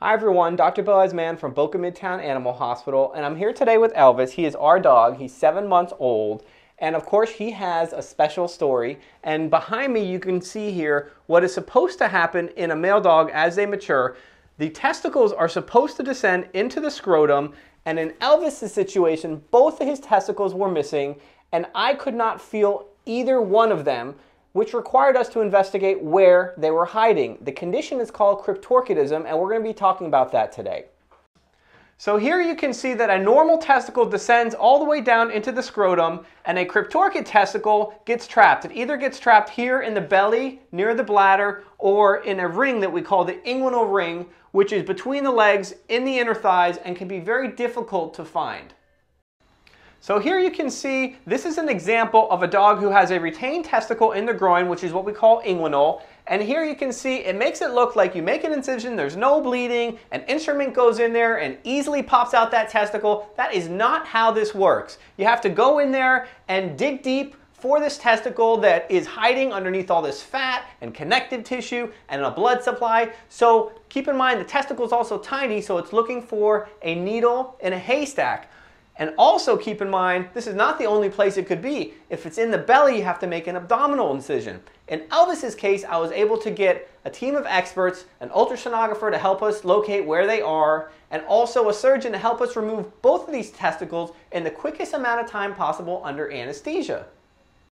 Hi everyone, Dr. Boaz Mann from Boca Midtowne Animal Hospital, and I'm here today with Elvis. He is our dog. He's seven months old, and of course he has a special story. And behind me you can see here what is supposed to happen in a male dog as they mature. The testicles are supposed to descend into the scrotum, and in Elvis's situation, both of his testicles were missing, and I could not feel either one of them which required us to investigate where they were hiding. The condition is called cryptorchidism, and we're going to be talking about that today. So here you can see that a normal testicle descends all the way down into the scrotum, and a cryptorchid testicle gets trapped. It either gets trapped here in the belly, near the bladder, or in a ring that we call the inguinal ring, which is between the legs, in the inner thighs, and can be very difficult to find. So here you can see, this is an example of a dog who has a retained testicle in the groin, which is what we call inguinal. And here you can see, it makes it look like you make an incision, there's no bleeding, an instrument goes in there and easily pops out that testicle. That is not how this works. You have to go in there and dig deep for this testicle that is hiding underneath all this fat and connective tissue and a blood supply. So keep in mind the testicle is also tiny, so it's looking for a needle in a haystack. And also keep in mind, this is not the only place it could be. If it's in the belly, you have to make an abdominal incision. In Elvis's case, I was able to get a team of experts, an ultrasonographer to help us locate where they are, and also a surgeon to help us remove both of these testicles in the quickest amount of time possible under anesthesia.